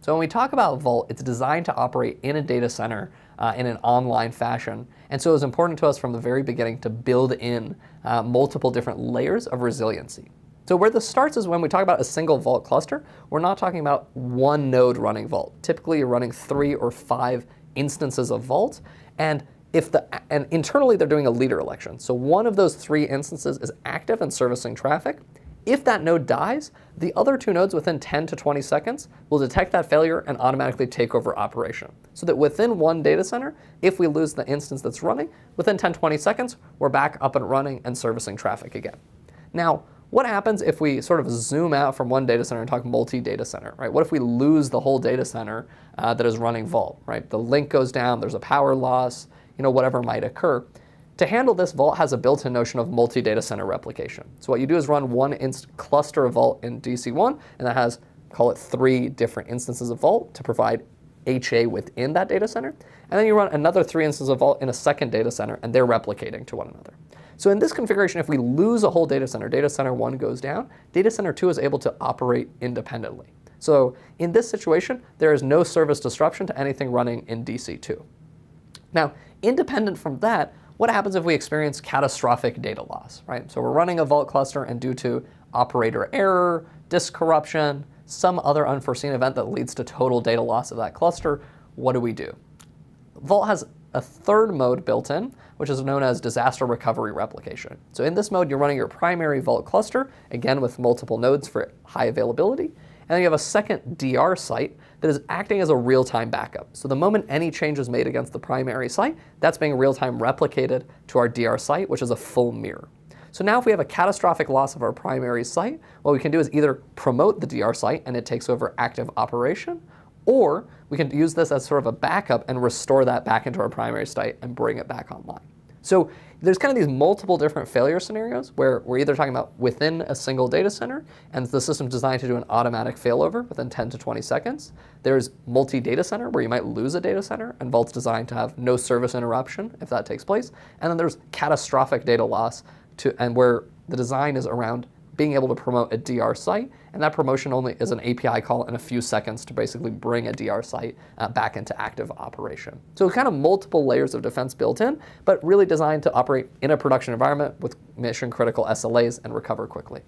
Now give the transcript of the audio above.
So when we talk about Vault, it's designed to operate in a data center uh, in an online fashion. And so it was important to us from the very beginning to build in uh, multiple different layers of resiliency. So where this starts is when we talk about a single Vault cluster, we're not talking about one node running Vault. Typically you're running three or five instances of Vault. And if the and internally they're doing a leader election. So one of those three instances is active and servicing traffic. If that node dies, the other two nodes within 10 to 20 seconds will detect that failure and automatically take over operation. So that within one data center, if we lose the instance that's running, within 10, 20 seconds, we're back up and running and servicing traffic again. Now, what happens if we sort of zoom out from one data center and talk multi-data center, right? What if we lose the whole data center uh, that is running Vault, right? The link goes down, there's a power loss, you know, whatever might occur. To handle this, Vault has a built-in notion of multi-data center replication. So what you do is run one cluster of Vault in DC1, and that has, call it three different instances of Vault to provide HA within that data center. And then you run another three instances of Vault in a second data center, and they're replicating to one another. So in this configuration, if we lose a whole data center, data center one goes down, data center two is able to operate independently. So in this situation, there is no service disruption to anything running in DC2. Now, independent from that, what happens if we experience catastrophic data loss, right? So we're running a Vault cluster and due to operator error, disk corruption, some other unforeseen event that leads to total data loss of that cluster, what do we do? Vault has a third mode built in, which is known as disaster recovery replication. So in this mode, you're running your primary Vault cluster, again with multiple nodes for high availability, and then you have a second DR site that is acting as a real-time backup. So the moment any change is made against the primary site, that's being real-time replicated to our DR site, which is a full mirror. So now if we have a catastrophic loss of our primary site, what we can do is either promote the DR site and it takes over active operation, or we can use this as sort of a backup and restore that back into our primary site and bring it back online. So there's kind of these multiple different failure scenarios where we're either talking about within a single data center and the system's designed to do an automatic failover within 10 to 20 seconds. There's multi-data center where you might lose a data center and Vault's designed to have no service interruption if that takes place. And then there's catastrophic data loss to, and where the design is around being able to promote a DR site, and that promotion only is an API call in a few seconds to basically bring a DR site uh, back into active operation. So kind of multiple layers of defense built in, but really designed to operate in a production environment with mission critical SLAs and recover quickly.